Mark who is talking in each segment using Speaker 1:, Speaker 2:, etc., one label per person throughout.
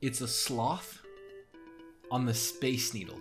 Speaker 1: It's a sloth on the Space Needle.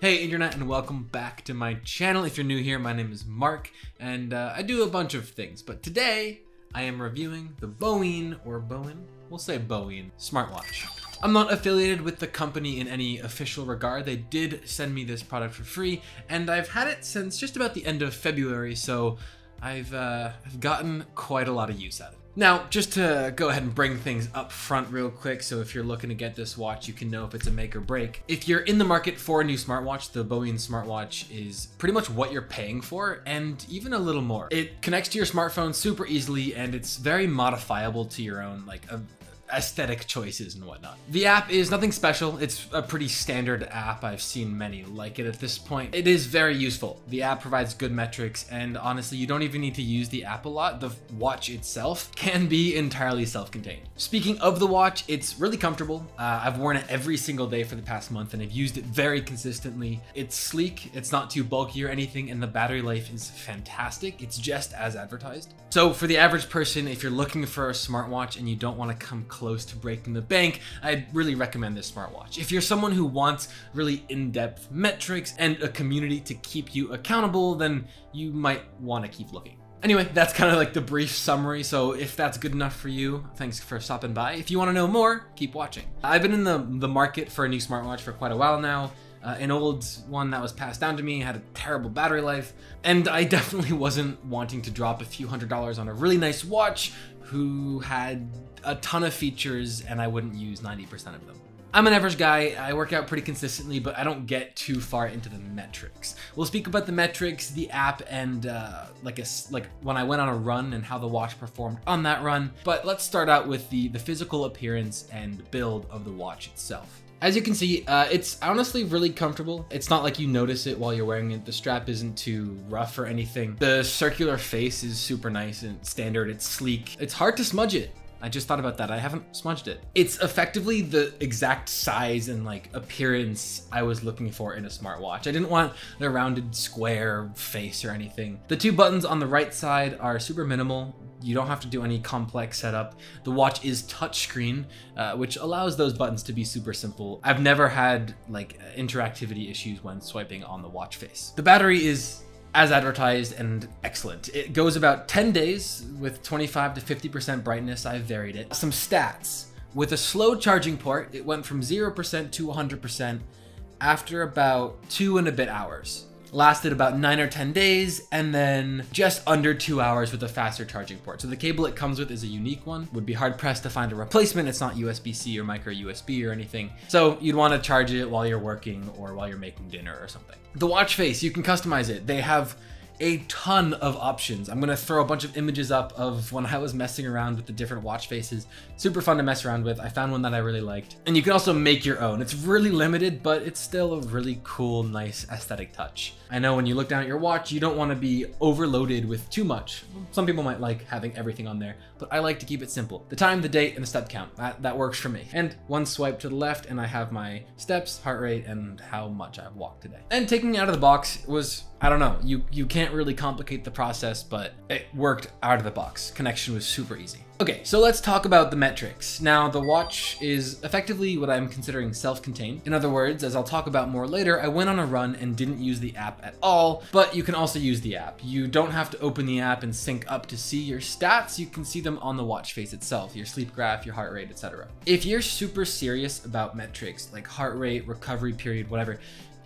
Speaker 1: Hey internet and welcome back to my channel. If you're new here, my name is Mark and uh, I do a bunch of things, but today I am reviewing the Boeing or Bowen, we'll say Boeing smartwatch. I'm not affiliated with the company in any official regard. They did send me this product for free and I've had it since just about the end of February, so I've, uh, I've gotten quite a lot of use out of it. Now, just to go ahead and bring things up front real quick, so if you're looking to get this watch, you can know if it's a make or break. If you're in the market for a new smartwatch, the Boean smartwatch is pretty much what you're paying for, and even a little more. It connects to your smartphone super easily, and it's very modifiable to your own, like, a, aesthetic choices and whatnot. The app is nothing special. It's a pretty standard app. I've seen many like it at this point. It is very useful. The app provides good metrics and honestly, you don't even need to use the app a lot. The watch itself can be entirely self-contained. Speaking of the watch, it's really comfortable. Uh, I've worn it every single day for the past month and I've used it very consistently. It's sleek, it's not too bulky or anything, and the battery life is fantastic. It's just as advertised. So for the average person, if you're looking for a smartwatch and you don't want to come close to breaking the bank, I'd really recommend this smartwatch. If you're someone who wants really in-depth metrics and a community to keep you accountable, then you might want to keep looking. Anyway, that's kind of like the brief summary, so if that's good enough for you, thanks for stopping by. If you want to know more, keep watching. I've been in the, the market for a new smartwatch for quite a while now. Uh, an old one that was passed down to me had a terrible battery life, and I definitely wasn't wanting to drop a few hundred dollars on a really nice watch who had a ton of features and I wouldn't use 90% of them. I'm an average guy, I work out pretty consistently, but I don't get too far into the metrics. We'll speak about the metrics, the app, and uh, like a, like when I went on a run and how the watch performed on that run. But let's start out with the, the physical appearance and build of the watch itself. As you can see, uh, it's honestly really comfortable. It's not like you notice it while you're wearing it. The strap isn't too rough or anything. The circular face is super nice and standard. It's sleek. It's hard to smudge it. I just thought about that. I haven't smudged it. It's effectively the exact size and like appearance I was looking for in a smartwatch. I didn't want the rounded square face or anything. The two buttons on the right side are super minimal. You don't have to do any complex setup. The watch is touchscreen, uh, which allows those buttons to be super simple. I've never had like interactivity issues when swiping on the watch face. The battery is as advertised and excellent. It goes about 10 days with 25 to 50% brightness. I've varied it. Some stats. With a slow charging port, it went from 0% to 100% after about two and a bit hours lasted about nine or 10 days, and then just under two hours with a faster charging port. So the cable it comes with is a unique one. Would be hard pressed to find a replacement. It's not USB-C or micro USB or anything. So you'd want to charge it while you're working or while you're making dinner or something. The watch face, you can customize it. They have a ton of options. I'm gonna throw a bunch of images up of when I was messing around with the different watch faces. Super fun to mess around with. I found one that I really liked. And you can also make your own. It's really limited, but it's still a really cool, nice aesthetic touch. I know when you look down at your watch, you don't wanna be overloaded with too much. Some people might like having everything on there, but I like to keep it simple. The time, the date, and the step count, that, that works for me. And one swipe to the left and I have my steps, heart rate, and how much I've walked today. And taking it out of the box was I don't know. You you can't really complicate the process, but it worked out of the box. Connection was super easy. Okay, so let's talk about the metrics. Now, the watch is effectively what I'm considering self-contained. In other words, as I'll talk about more later, I went on a run and didn't use the app at all, but you can also use the app. You don't have to open the app and sync up to see your stats. You can see them on the watch face itself, your sleep graph, your heart rate, etc. If you're super serious about metrics like heart rate, recovery period, whatever,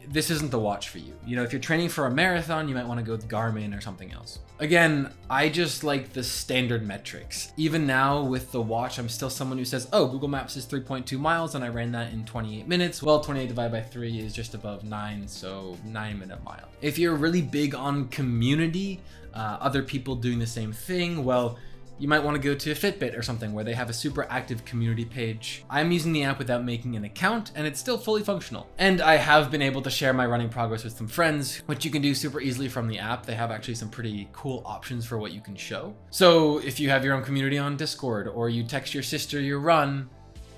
Speaker 1: this isn't the watch for you. You know, if you're training for a marathon, you might want to go with Garmin or something else. Again, I just like the standard metrics. Even now with the watch, I'm still someone who says, oh, Google Maps is 3.2 miles and I ran that in 28 minutes. Well, 28 divided by three is just above nine, so nine minute mile. If you're really big on community, uh, other people doing the same thing, well, you might want to go to Fitbit or something where they have a super active community page. I'm using the app without making an account and it's still fully functional. And I have been able to share my running progress with some friends, which you can do super easily from the app. They have actually some pretty cool options for what you can show. So if you have your own community on Discord or you text your sister your run,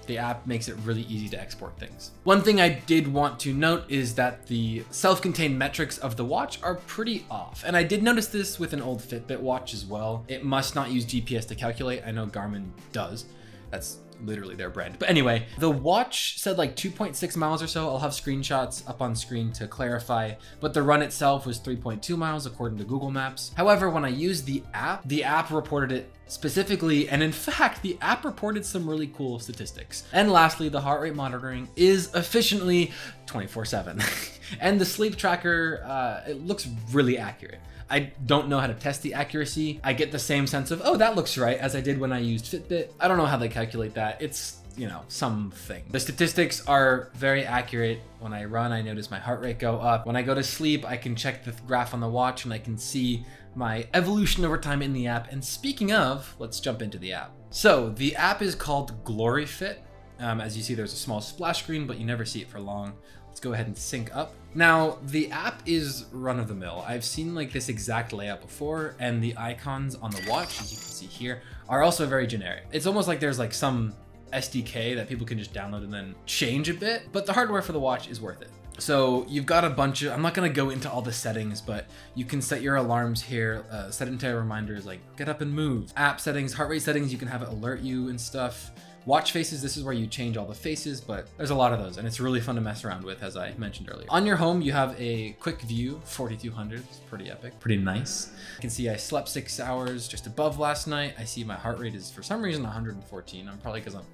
Speaker 1: the app makes it really easy to export things. One thing I did want to note is that the self-contained metrics of the watch are pretty off. And I did notice this with an old Fitbit watch as well. It must not use GPS to calculate. I know Garmin does. That's literally their brand. But anyway, the watch said like 2.6 miles or so. I'll have screenshots up on screen to clarify, but the run itself was 3.2 miles according to Google Maps. However, when I used the app, the app reported it specifically, and in fact, the app reported some really cool statistics. And lastly, the heart rate monitoring is efficiently 24 7. and the sleep tracker, uh, it looks really accurate. I don't know how to test the accuracy. I get the same sense of, oh, that looks right as I did when I used Fitbit. I don't know how they calculate that. It's, you know, something. The statistics are very accurate. When I run, I notice my heart rate go up. When I go to sleep, I can check the graph on the watch and I can see my evolution over time in the app. And speaking of, let's jump into the app. So the app is called GloryFit. Um, as you see, there's a small splash screen, but you never see it for long. Let's go ahead and sync up. Now, the app is run of the mill. I've seen like this exact layout before, and the icons on the watch, as you can see here, are also very generic. It's almost like there's like some SDK that people can just download and then change a bit, but the hardware for the watch is worth it. So you've got a bunch of, I'm not gonna go into all the settings, but you can set your alarms here, uh, sedentary reminders like get up and move. App settings, heart rate settings, you can have it alert you and stuff. Watch faces, this is where you change all the faces, but there's a lot of those and it's really fun to mess around with as I mentioned earlier. On your home, you have a quick view, 4200, it's pretty epic, pretty nice. You can see I slept six hours just above last night. I see my heart rate is for some reason 114. I'm probably because I'm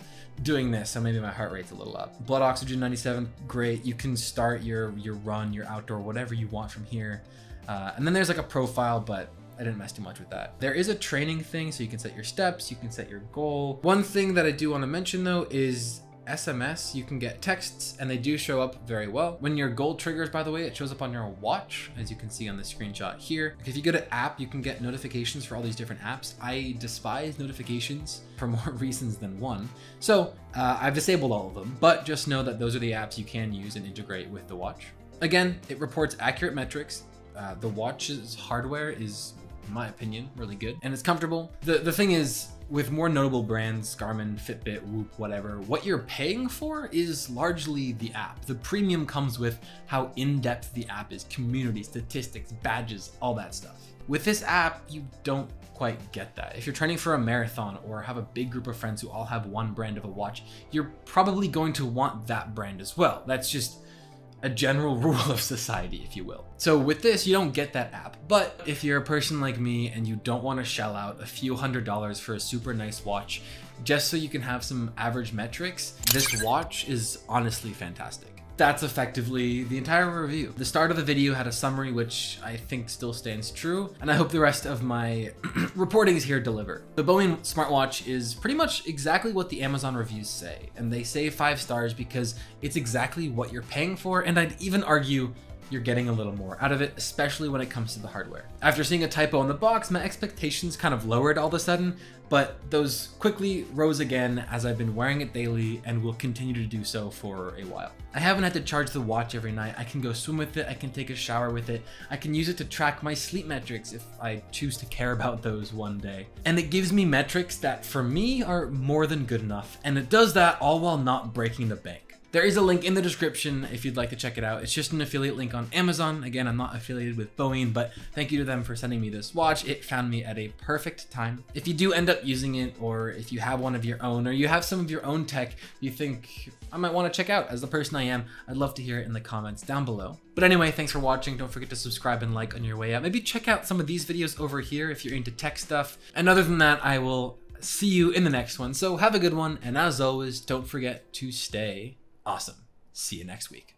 Speaker 1: doing this, so maybe my heart rate's a little up. Blood oxygen 97, great. You can start your, your run, your outdoor, whatever you want from here. Uh, and then there's like a profile, but I didn't mess too much with that. There is a training thing, so you can set your steps, you can set your goal. One thing that I do want to mention though is SMS, you can get texts and they do show up very well. When your goal triggers, by the way, it shows up on your watch, as you can see on the screenshot here. If you go to app, you can get notifications for all these different apps. I despise notifications for more reasons than one. So uh, I've disabled all of them, but just know that those are the apps you can use and integrate with the watch. Again, it reports accurate metrics. Uh, the watch's hardware is in my opinion, really good. And it's comfortable. The, the thing is, with more notable brands, Garmin, Fitbit, Whoop, whatever, what you're paying for is largely the app. The premium comes with how in-depth the app is, community, statistics, badges, all that stuff. With this app, you don't quite get that. If you're training for a marathon or have a big group of friends who all have one brand of a watch, you're probably going to want that brand as well. That's just a general rule of society, if you will. So with this, you don't get that app. But if you're a person like me and you don't want to shell out a few hundred dollars for a super nice watch, just so you can have some average metrics, this watch is honestly fantastic that's effectively the entire review. The start of the video had a summary which I think still stands true, and I hope the rest of my reportings here deliver. The Boeing smartwatch is pretty much exactly what the Amazon reviews say, and they say five stars because it's exactly what you're paying for, and I'd even argue you're getting a little more out of it, especially when it comes to the hardware. After seeing a typo in the box, my expectations kind of lowered all of a sudden, but those quickly rose again as I've been wearing it daily and will continue to do so for a while. I haven't had to charge the watch every night. I can go swim with it, I can take a shower with it, I can use it to track my sleep metrics if I choose to care about those one day. And it gives me metrics that for me are more than good enough, and it does that all while not breaking the bank. There is a link in the description if you'd like to check it out. It's just an affiliate link on Amazon. Again, I'm not affiliated with Boeing, but thank you to them for sending me this watch. It found me at a perfect time. If you do end up using it, or if you have one of your own, or you have some of your own tech you think I might want to check out as the person I am, I'd love to hear it in the comments down below. But anyway, thanks for watching. Don't forget to subscribe and like on your way out. Maybe check out some of these videos over here if you're into tech stuff. And other than that, I will see you in the next one. So have a good one. And as always, don't forget to stay awesome. See you next week.